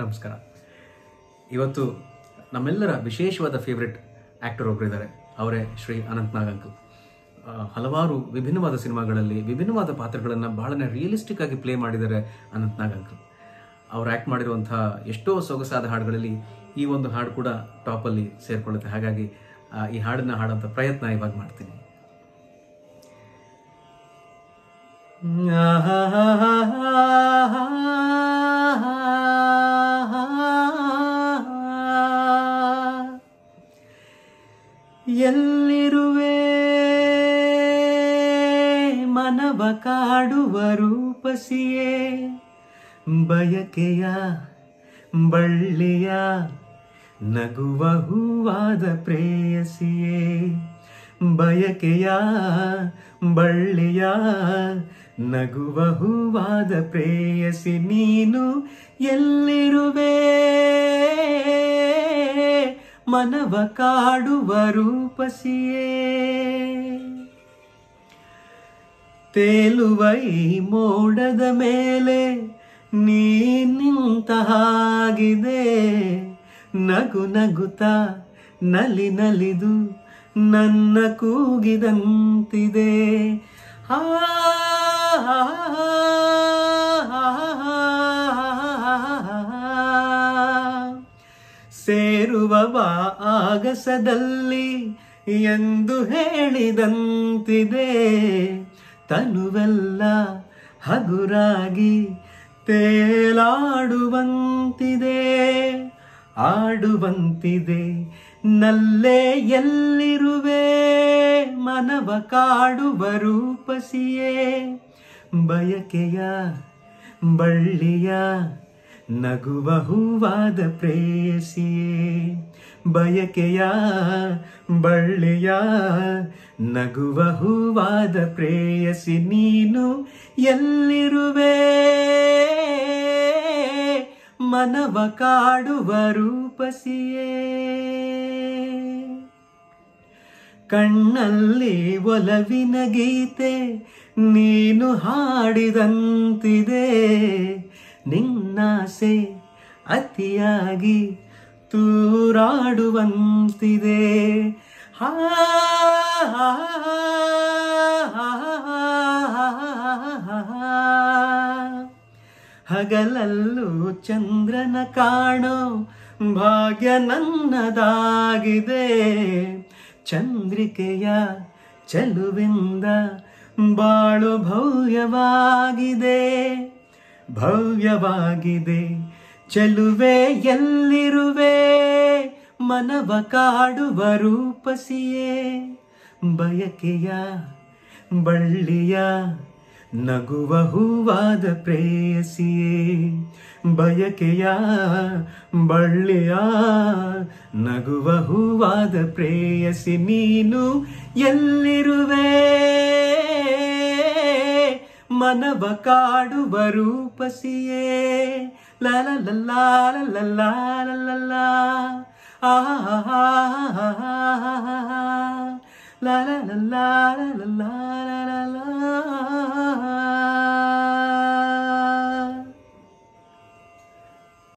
ನಮಸ್ಕಾರ. ಇವತ್ತು ನಮ್ಮೆಲ್ಲರ ವಿಶೇಷವಾದ ಫೇವ್ರೆಟ್ ಆ್ಯಕ್ಟರ್ ಒಬ್ಬರಿದ್ದಾರೆ ಅವರೇ ಶ್ರೀ ಅನಂತ್ ನಾಗ್ ಅಂಕಲ್ ಹಲವಾರು ವಿಭಿನ್ನವಾದ ಸಿನಿಮಾಗಳಲ್ಲಿ ವಿಭಿನ್ನವಾದ ಪಾತ್ರಗಳನ್ನು ಬಹಳನೇ ರಿಯಲಿಸ್ಟಿಕ್ ಆಗಿ ಪ್ಲೇ ಮಾಡಿದ್ದಾರೆ ಅನಂತ್ ನಾಗ್ ಅಂಕಲ್ ಅವ್ರು ಆ್ಯಕ್ಟ್ ಮಾಡಿರುವಂಥ ಎಷ್ಟೋ ಸೊಗಸಾದ ಹಾಡುಗಳಲ್ಲಿ ಈ ಒಂದು ಹಾಡು ಕೂಡ ಟಾಪಲ್ಲಿ ಸೇರಿಕೊಳ್ಳುತ್ತೆ. ಹಾಗಾಗಿ ಈ ಹಾಡನ್ನು ಹಾಡೋಂಥ ಪ್ರಯತ್ನ ಇವಾಗ ಮಾಡ್ತೀನಿ. ಎಲ್ಲಿರುವೆ? ಮನವ ಕಾಡುವ ರೂಪಸಿಯೇ? ಬಯಕೆಯ, ಬಳ್ಳಿಯ, ನಗುವ ಹೂವಾದ ಪ್ರೇಯಸಿಯೇ? ಬಯಕೆಯ, ಬಳ್ಳಿಯ, ನಗುವ ಹೂವಾದ ಪ್ರೇಯಸಿ ನೀನು ಎಲ್ಲಿರುವೆ? ಮನವ ಕಾಡುವ ರೂಪಸಿಯೇ. ತೇಲುವ ಈ ಮೋಡದ ಮೇಲೆ ನೀ ನಿಂತ ಹಾಗಿದೆ. ನಗು ನಗುತ ನಲಿ ನಲಿದು ನನ್ನ ಕೂಗಿದಂತಿದೆ. ಆ ಸೇರುವವ ಆಗಸದಲ್ಲಿ ಎಂದು ಹೇಳಿದಂತಿದೆ. ತನುವೆಲ್ಲ ಹಗುರಾಗಿ ತೇಲಾಡುವಂತಿದೆ. ಆಡುವಂತಿದೆ, ನಲ್ಲೇ ಎಲ್ಲಿರುವೆ? ಮನವ ಕಾಡುವ ರೂಪಸಿಯೇ? ಬಯಕೆಯ ಬಳ್ಳಿಯ ನಗುವ ಹೂವಾದ ಪ್ರೇಯಸಿಯೇ ಬಯಕೆಯ ಬಳ್ಳಿಯ ನಗುವ ಹೂವಾದ ಪ್ರೇಯಸಿ ನೀನು ಎಲ್ಲಿರುವೆ? ಮನವ ಕಾಡುವ ರೂಪಸಿಯೇ. ಕಣ್ಣಲ್ಲಿ ಒಲವಿನ ಗೀತೆ ನೀನು ಹಾಡಿದಂತಿದೆ. ನಿನ್ನಾಸೆ ಅತಿಯಾಗಿ ತೂರಾಡುವಂತಿದೆ. ಹಾ ಹಗಲಲ್ಲೂ ಚಂದ್ರನ ಕಾಣೋ ಭಾಗ್ಯ ನನ್ನದಾಗಿದೆ. ಚಂದ್ರಿಕೆಯ ಚಲುವಿಂದ ಬಾಳು ಭವ್ಯವಾಗಿದೆ. ಭವ್ಯವಾಗಿದೆ. ಚೆಲುವೆ ಎಲ್ಲಿರುವೆ ಮನವ ಕಾಡುವ ರೂಪಸಿಯೇ. ಬಯಕೆಯ, ಬಳ್ಳಿಯ, ನಗುವ ಹೂವಾದ ಪ್ರೇಯಸಿಯೇ. ಬಯಕೆಯ, ಬಳ್ಳಿಯ, ನಗುವ ಹೂವಾದ ಪ್ರೇಯಸಿ. ನೀನು ಎಲ್ಲಿರುವೆ? ಮನವ ಕಾಡುವ ರೂಪಸಿಯೇ ಲಲ ಲಲ್ಲ ಲಲ್ಲ ಲಲ್ಲ ಆಹಾ ಲಲ ಲಲ್ಲ ಲಲ್ಲ ಲಲ್ಲ